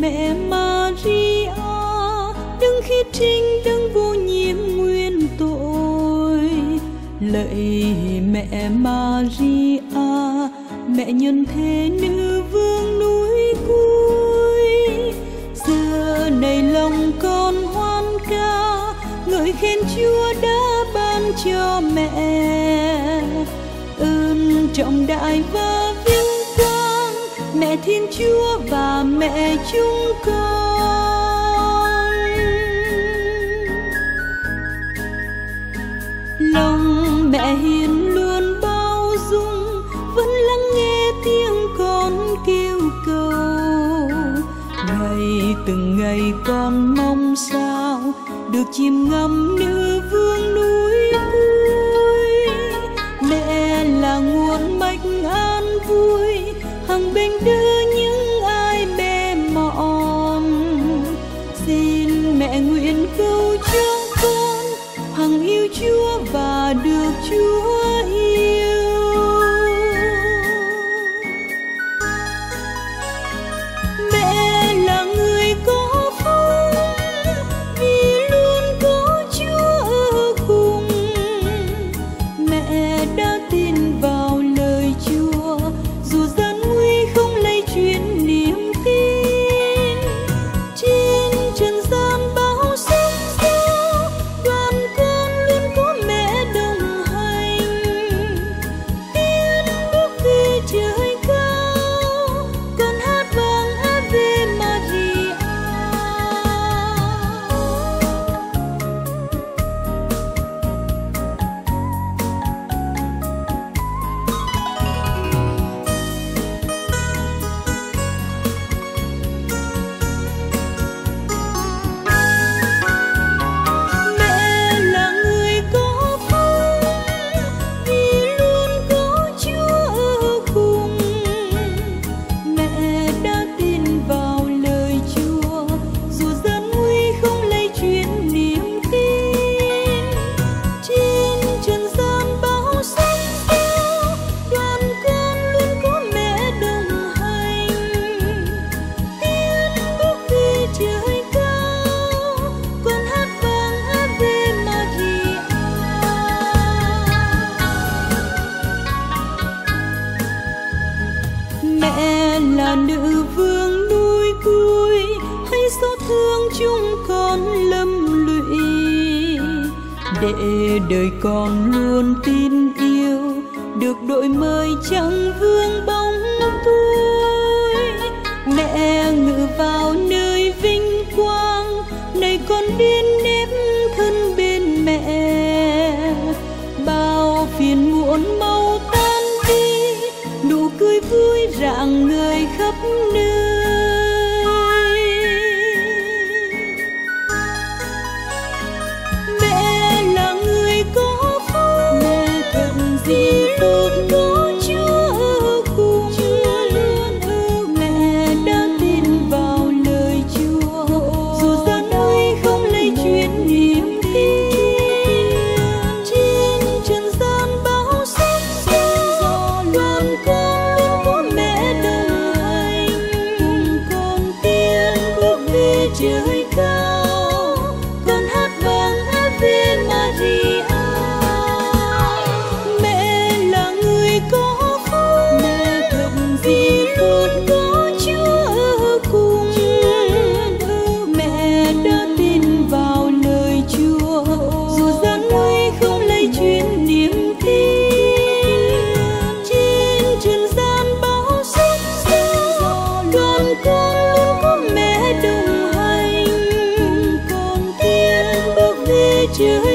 mẹ Maria đừng khi trinh đừng vô nhiễm nguyên tội, lạy mẹ Maria, mẹ nhân thế nữ vương núi cuối. Giờ này lòng con hoan ca, ngợi khen Chúa đã ban cho mẹ. Ơn trọng đại vơi mẹ Thiên Chúa và mẹ chúng con lòng mẹ hiền luôn bao dung, vẫn lắng nghe tiếng con kêu cầu ngày từng ngày con mong sao được chìm ngắm nước. Hằng bình đưa mẹ là nữ vương nuôi cuối, hãy xót thương chúng con lâm lụy để đời con luôn tin yêu, được đội mới chẳng vương bóng tôi mẹ ngự vào nơi vui vui rạng người khắp nơi. you. you.